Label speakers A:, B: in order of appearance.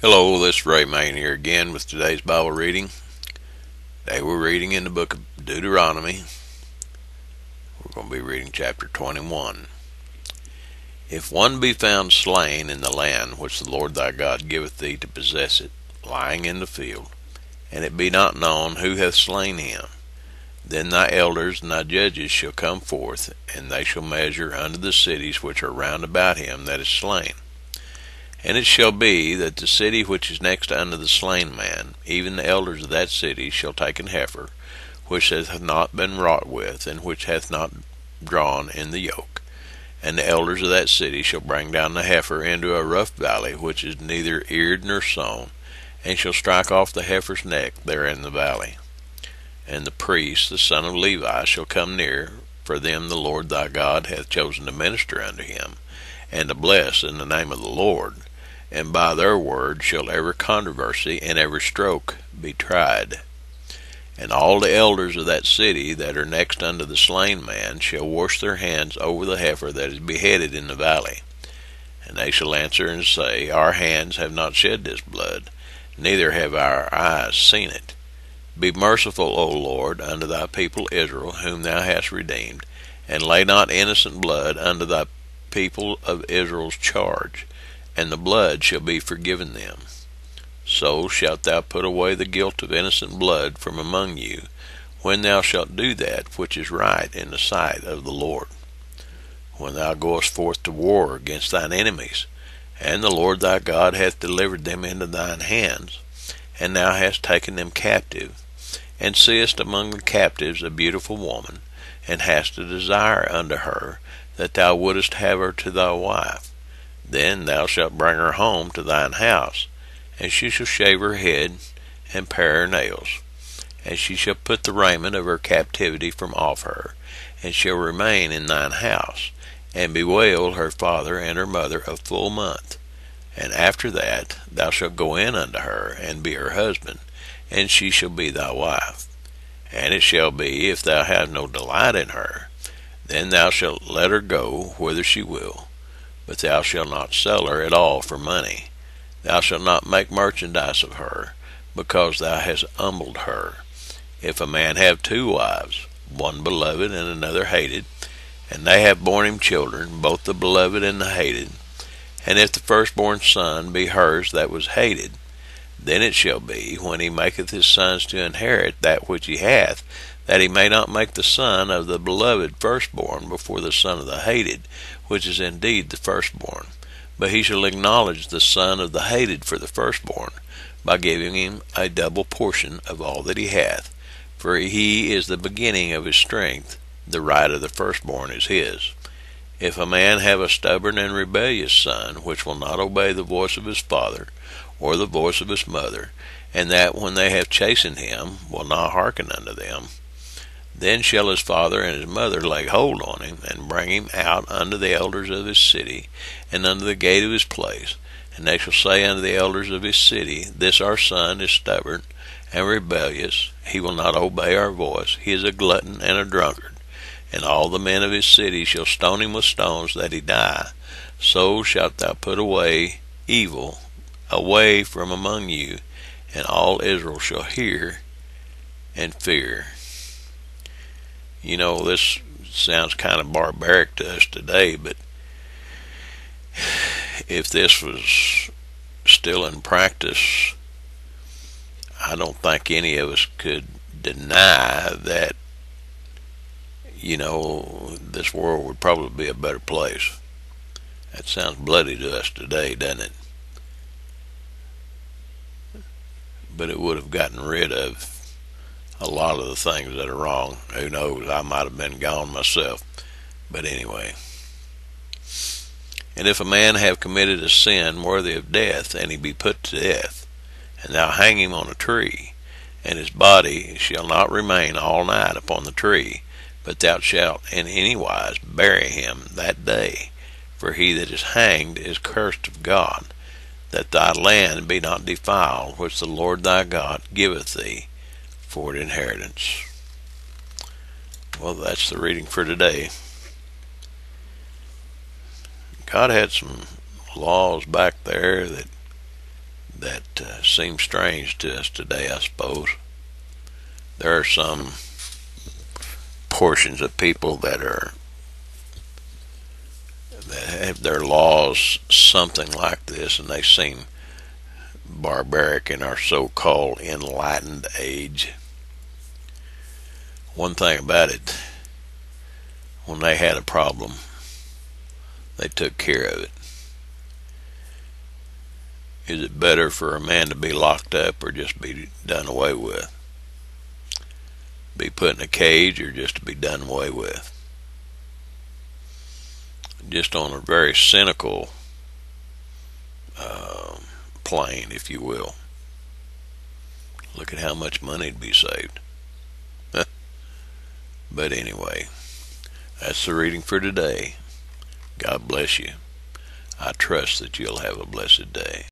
A: Hello, this is Ray Main here again with today's Bible reading. Today we're reading in the book of Deuteronomy. We're going to be reading chapter 21. If one be found slain in the land which the Lord thy God giveth thee to possess it, lying in the field, and it be not known who hath slain him, then thy elders and thy judges shall come forth, and they shall measure unto the cities which are round about him that is slain and it shall be that the city which is next unto the slain man, even the elders of that city, shall take an heifer, which hath not been wrought with, and which hath not drawn in the yoke. And the elders of that city shall bring down the heifer into a rough valley, which is neither eared nor sown, and shall strike off the heifer's neck there in the valley. And the priest, the son of Levi, shall come near, for them the Lord thy God hath chosen to minister unto him, and to bless in the name of the Lord and by their word shall every controversy and every stroke be tried. And all the elders of that city that are next unto the slain man shall wash their hands over the heifer that is beheaded in the valley. And they shall answer and say, Our hands have not shed this blood, neither have our eyes seen it. Be merciful, O Lord, unto thy people Israel, whom thou hast redeemed, and lay not innocent blood unto thy people of Israel's charge and the blood shall be forgiven them. So shalt thou put away the guilt of innocent blood from among you, when thou shalt do that which is right in the sight of the Lord. When thou goest forth to war against thine enemies, and the Lord thy God hath delivered them into thine hands, and thou hast taken them captive, and seest among the captives a beautiful woman, and hast a desire unto her, that thou wouldest have her to thy wife, then thou shalt bring her home to thine house, and she shall shave her head and pare her nails. And she shall put the raiment of her captivity from off her, and shall remain in thine house, and bewail her father and her mother a full month. And after that thou shalt go in unto her, and be her husband, and she shall be thy wife. And it shall be, if thou have no delight in her, then thou shalt let her go whither she will but thou shalt not sell her at all for money. Thou shalt not make merchandise of her, because thou hast humbled her. If a man have two wives, one beloved and another hated, and they have borne him children, both the beloved and the hated, and if the firstborn son be hers that was hated, then it shall be, when he maketh his sons to inherit that which he hath, that he may not make the son of the beloved firstborn before the son of the hated, which is indeed the firstborn. But he shall acknowledge the son of the hated for the firstborn, by giving him a double portion of all that he hath. For he is the beginning of his strength, the right of the firstborn is his. If a man have a stubborn and rebellious son, which will not obey the voice of his father, or the voice of his mother, and that when they have chastened him will not hearken unto them, then shall his father and his mother lay hold on him, and bring him out unto the elders of his city, and unto the gate of his place. And they shall say unto the elders of his city, This our son is stubborn and rebellious. He will not obey our voice. He is a glutton and a drunkard. And all the men of his city shall stone him with stones that he die. So shalt thou put away evil away from among you, and all Israel shall hear and fear. You know, this sounds kind of barbaric to us today, but if this was still in practice, I don't think any of us could deny that, you know, this world would probably be a better place. That sounds bloody to us today, doesn't it? But it would have gotten rid of a lot of the things that are wrong. Who knows? I might have been gone myself. But anyway. And if a man have committed a sin worthy of death, and he be put to death, and thou hang him on a tree, and his body shall not remain all night upon the tree, but thou shalt in any wise bury him that day. For he that is hanged is cursed of God, that thy land be not defiled, which the Lord thy God giveth thee for an inheritance. Well, that's the reading for today. God had some laws back there that that uh, seems strange to us today, I suppose. There are some portions of people that are have their laws something like this, and they seem barbaric in our so-called enlightened age. One thing about it, when they had a problem, they took care of it. Is it better for a man to be locked up or just be done away with? Be put in a cage or just to be done away with? Just on a very cynical uh, plane, if you will. Look at how much money'd be saved. but anyway, that's the reading for today. God bless you. I trust that you'll have a blessed day.